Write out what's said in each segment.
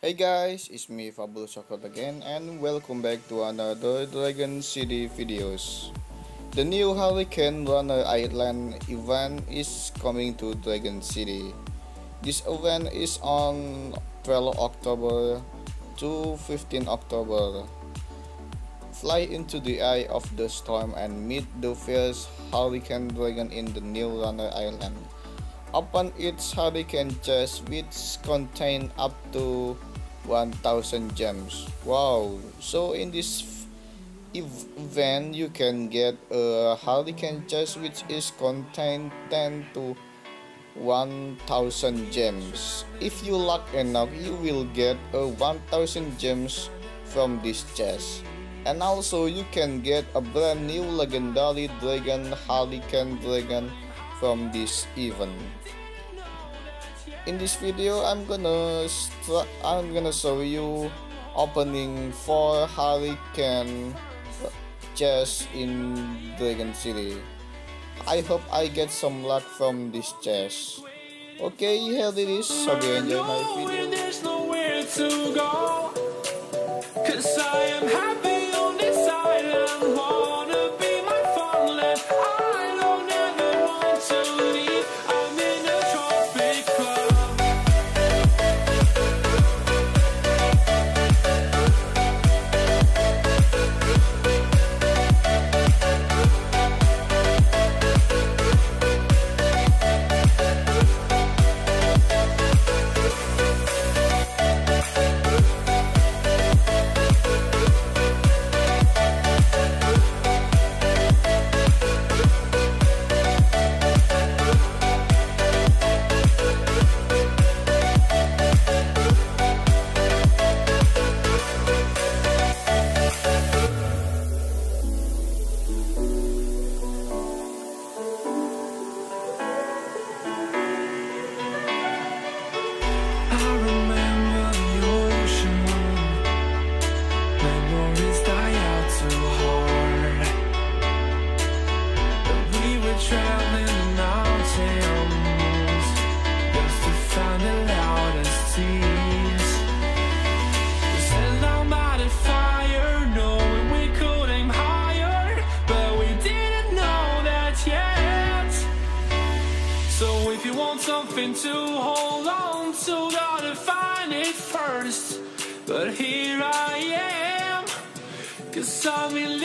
Hey guys, it's me Fabulous Joker again and welcome back to another Dragon City videos. The new Hurricane Runner Island event is coming to Dragon City. This event is on 12 October to 15 October. Fly into the eye of the storm and meet the fierce Hurricane Dragon in the new Runner Island. Open its Hurricane chest which contain up to 1000 gems. Wow. So in this event you can get a hurricane chest which is contain 10 to 1000 gems. If you luck enough you will get a 1000 gems from this chest. And also you can get a brand new legendary dragon hurricane dragon from this event in this video I'm gonna I'm gonna show you opening for Hurricane chest in Dragon City. I hope I get some luck from this chest okay here it is. Hope you enjoy my video to hold on to, gotta find it first. But here I am, cause I've been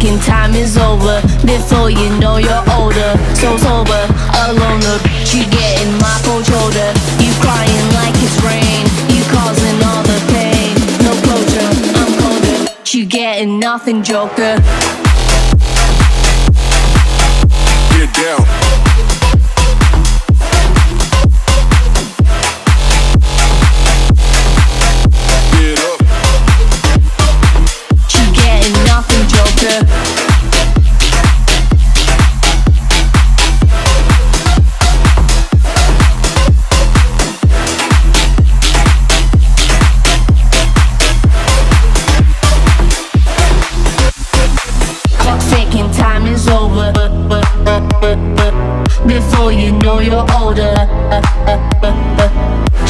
Ticking, time is over. Before you know you're older. so sober, alone. The you getting my cold shoulder. You crying like it's rain. You causing all the pain. No closure, I'm colder. You getting nothing, Joker. Get down. You're older.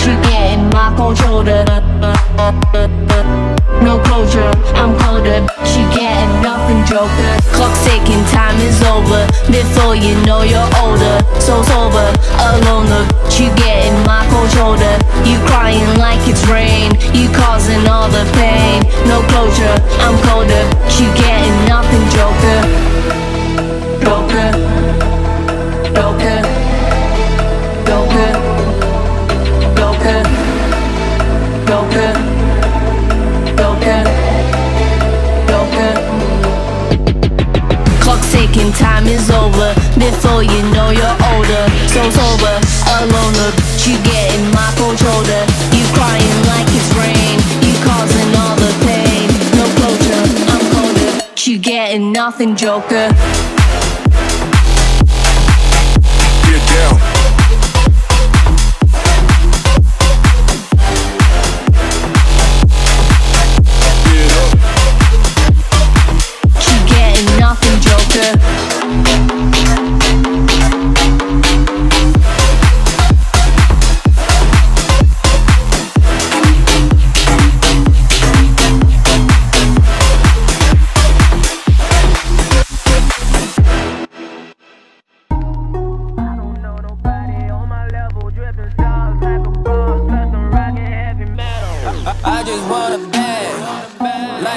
You getting my cold shoulder. No closure, I'm colder. She getting nothing, Joker. Clock ticking, time is over. Before you know you're older. So sober, alone. She getting my cold shoulder. You crying like it's rain. You causing all the pain. No closure, I'm colder. She getting nothing. Joker. You know you're older, so sober, alone. You getting my cold shoulder. You crying like it's rain. You causing all the pain. No closure, I'm colder. You getting nothing, Joker.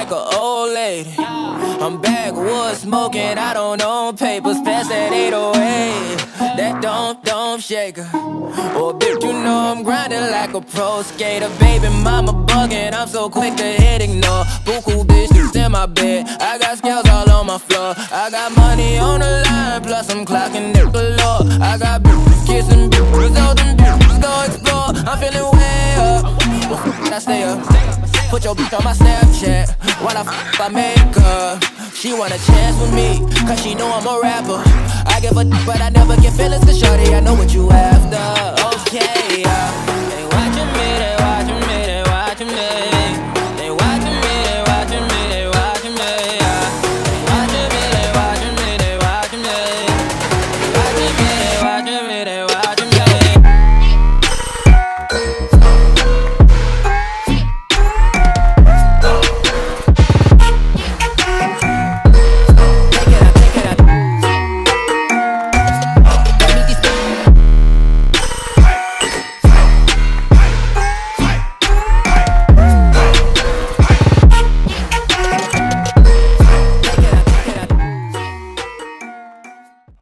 Like an old lady. I'm backwoods smoking, I don't own papers, pass that 808. That don't, don't shaker. Oh, bitch, you know I'm grinding like a pro skater. Baby, mama bugging, I'm so quick to hit ignore. Buku bitches in my bed, I got scales all on my floor. I got money on the line, plus I'm clocking it galore. I got bitches kissing bitches, all them bitches go explore. I'm feeling way up. I stay up. Put your bitch on my Snapchat while I f I my makeup. She want a chance with me, cause she know I'm a rapper. I give a d but I never get feelings, cause shorty, I know what you after. Okay, yeah. They watching me, they watching me, they watching me.